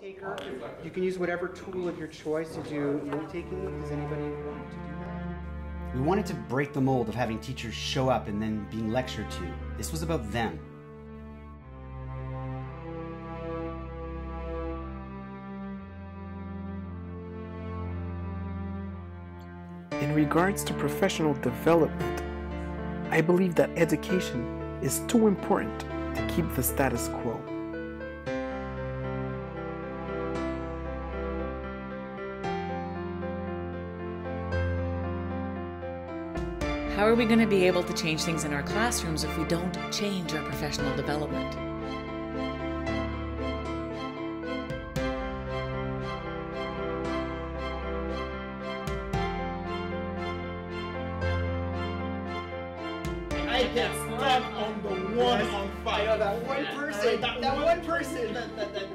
taker. You can use whatever tool of your choice to do note taking. Does anybody want to do that? We wanted to break the mold of having teachers show up and then being lectured to. This was about them. In regards to professional development, I believe that education is too important to keep the status quo. How are we going to be able to change things in our classrooms if we don't change our professional development? I get stuck on the one on I five. know that one person. That That one one person. that, that, that